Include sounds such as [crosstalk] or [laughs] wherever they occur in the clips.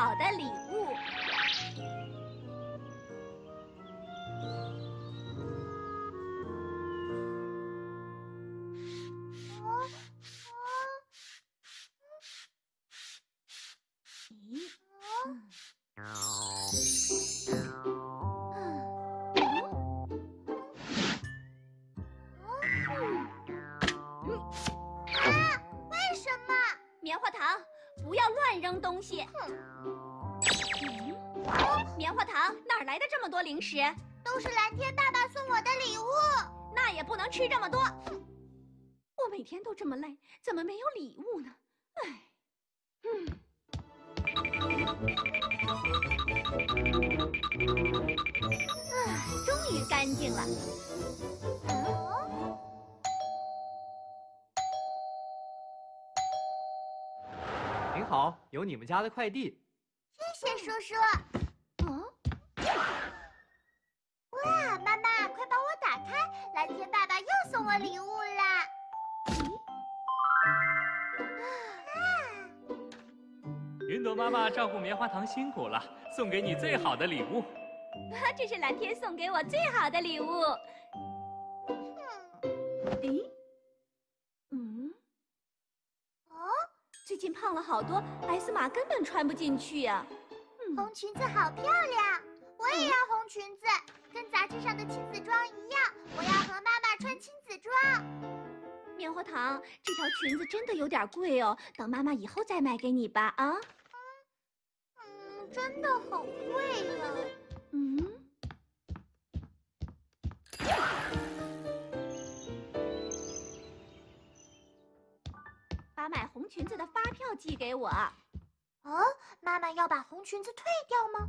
好的礼物。棉要乱扔东西。棉花糖哪儿来的这么多零食？都是蓝天爸爸送我的礼物。那也不能吃这么多。我每天都这么累，怎么没有礼物呢？唉，嗯。啊，终于干净了。您好，有你们家的快递。谢谢叔叔。嗯。哇，妈妈，快帮我打开！蓝天爸爸又送我礼物啦。云朵妈妈照顾棉花糖辛苦了，送给你最好的礼物。这是蓝天送给我最好的礼物。最近胖了好多，艾斯玛根本穿不进去呀。红裙子好漂亮，我也要红裙子，跟杂志上的亲子装一样。我要和妈妈穿亲子装。棉花糖，这条裙子真的有点贵哦，等妈妈以后再买给你吧。啊？嗯，真的好贵呀。嗯。把买红裙子的发票寄给我。哦，妈妈要把红裙子退掉吗？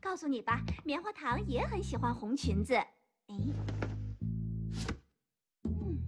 告诉你吧，棉花糖也很喜欢红裙子。哎，嗯，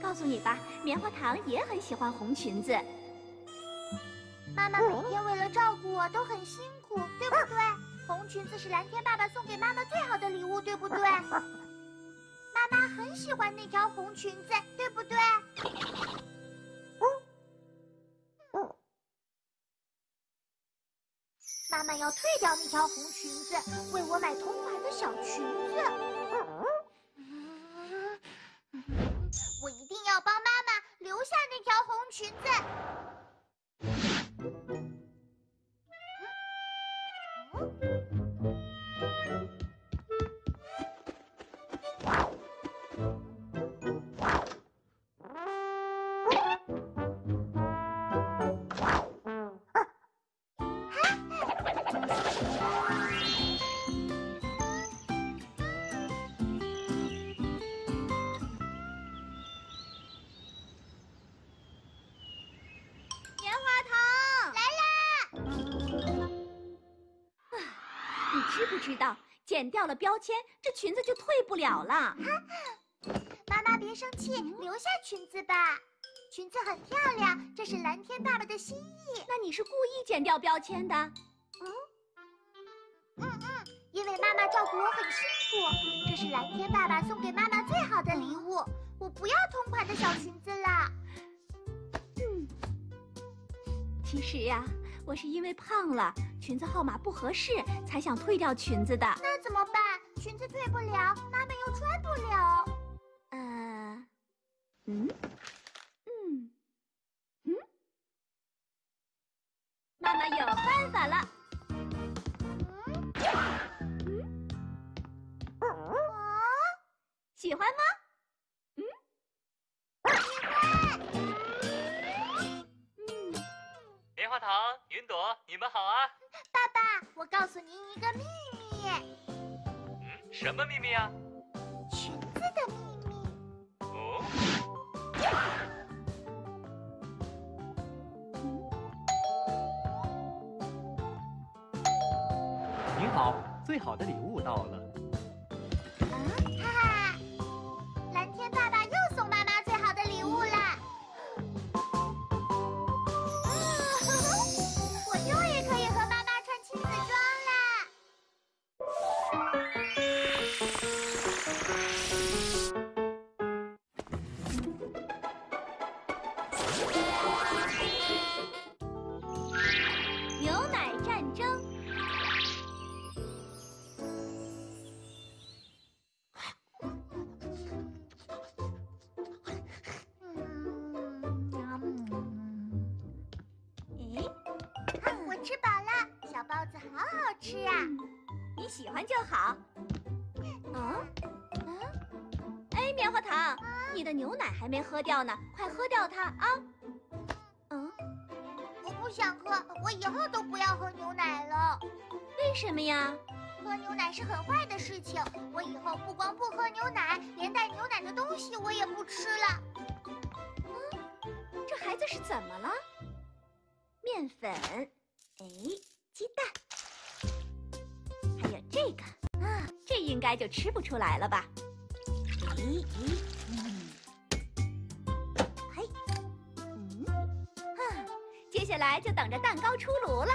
告诉你吧，棉花糖也很喜欢红裙子。妈妈每天为了照顾我都很辛苦，对不对？红裙子是蓝天爸爸送给妈妈最好的礼物，对不对？妈妈很喜欢那条红裙子，对不对？妈妈要退掉那条红裙子，为我买同款的小裙子。知不知道剪掉了标签，这裙子就退不了了。[laughs] 妈妈别生气，留下裙子吧。裙子很漂亮，这是蓝天爸爸的心意。那你是故意剪掉标签的？嗯嗯嗯，因为妈妈照顾我很辛苦，这是蓝天爸爸送给妈妈最好的礼物。我不要同款的小裙子了。嗯，其实呀。我是因为胖了，裙子号码不合适，才想退掉裙子的。那怎么办？裙子退不了，妈妈又穿不了。呃，嗯，嗯，嗯，妈妈有办法了。嗯，嗯，喜欢吗？你们好啊！爸爸，我告诉您一个秘密。嗯，什么秘密啊？裙子的秘密。哦。您好，最好的礼物到了。吃饱了，小包子好好吃啊！你喜欢就好。嗯嗯，哎，棉花糖，你的牛奶还没喝掉呢，快喝掉它啊！嗯，我不想喝，我以后都不要喝牛奶了。为什么呀？喝牛奶是很坏的事情，我以后不光不喝牛奶，连带牛奶的东西我也不吃了。嗯这孩子是怎么了？面粉，哎，鸡蛋，还有这个啊，这应该就吃不出来了吧？咦咦，嗯，嘿，嗯，啊，接下来就等着蛋糕出炉了。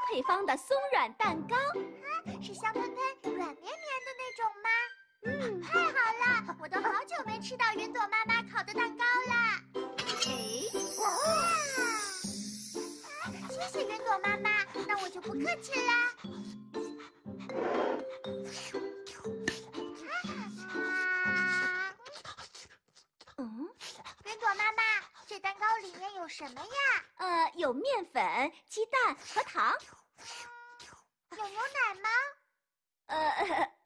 配方的松软蛋糕。啊是香喷喷、软绵绵的那种吗？嗯，太好了，我都好久没吃到云朵妈妈烤的蛋糕了。哎，哇！啊谢谢云朵妈妈，那我就不客气啦。鸡蛋和糖。有牛奶吗？呃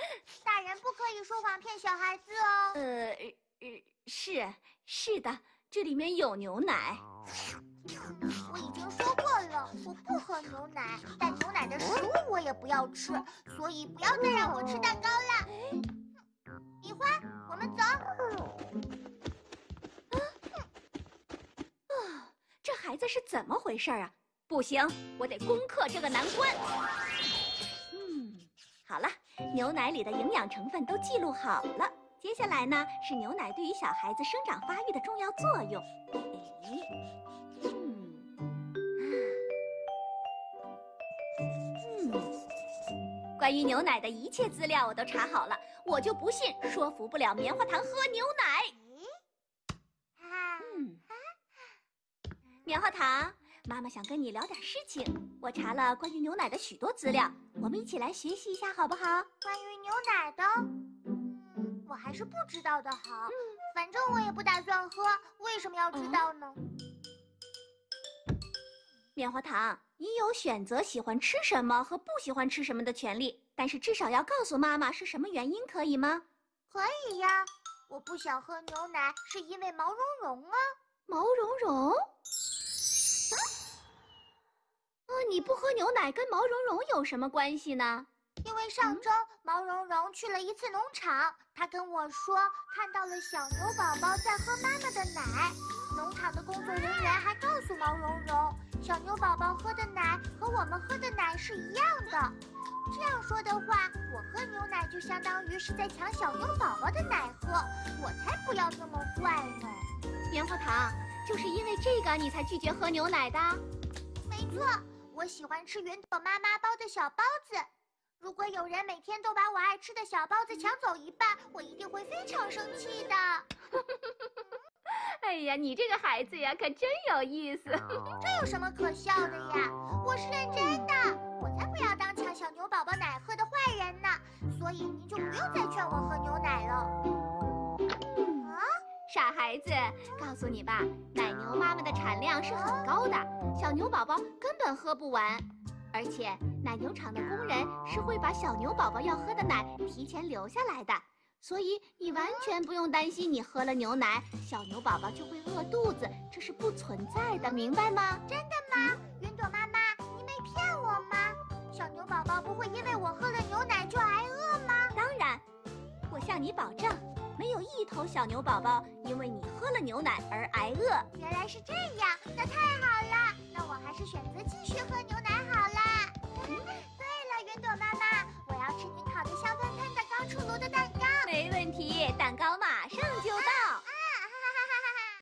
[laughs] 大人不可以说谎骗小孩子哦。呃，呃是是的，这里面有牛奶。我已经说过了，我不喝牛奶，但牛奶的食物我也不要吃，所以不要再让我吃蛋糕了。米花，我们走。这孩子是怎么回事啊？不行，我得攻克这个难关。嗯，好了，牛奶里的营养成分都记录好了。接下来呢，是牛奶对于小孩子生长发育的重要作用。哎，嗯，嗯，关于牛奶的一切资料我都查好了，我就不信说服不了棉花糖喝牛奶。啊，嗯，棉花糖，妈妈想跟你聊点事情。我查了关于牛奶的许多资料，我们一起来学习一下，好不好？关于牛奶的，嗯，我还是不知道的好。反正我也不打算喝，为什么要知道呢？棉花糖，你有选择喜欢吃什么和不喜欢吃什么的权利，但是至少要告诉妈妈是什么原因，可以吗？可以呀，我不想喝牛奶是因为毛茸茸啊。毛茸茸？啊？呃，你不喝牛奶跟毛茸茸有什么关系呢？因为上周毛茸茸去了一次农场，他跟我说看到了小牛宝宝在喝妈妈的奶。农场的工作人员还告诉毛茸茸，小牛宝宝喝的奶和我们喝的奶是一样的。这样说的话，我喝牛奶就相当于是在抢小牛宝宝的奶喝，我才不要那么坏呢。棉花糖，就是因为这个你才拒绝喝牛奶的？没错，我喜欢吃云朵妈妈包的小包子。如果有人每天都把我爱吃的小包子抢走一半，我一定会非常生气的。[laughs] 哎呀，你这个孩子呀，可真有意思。[laughs] 这有什么可笑的呀？我是认真的，我才不要当抢小牛宝宝奶喝的坏人呢。所以您就不用再劝我喝牛奶了。啊，傻孩子，告诉你吧，奶牛妈妈的产量是很高的，小牛宝宝根本喝不完。而且奶牛场的工人是会把小牛宝宝要喝的奶提前留下来的，所以你完全不用担心，你喝了牛奶，小牛宝宝就会饿肚子，这是不存在的，明白吗？真的吗？云朵妈妈，你没骗我吗？小牛宝宝不会因为我喝了牛奶就挨饿吗？当然，我向你保证，没有一头小牛宝宝因为你喝了牛奶而挨饿。原来是这样，那太好了，那我还是选择继续喝牛奶好了。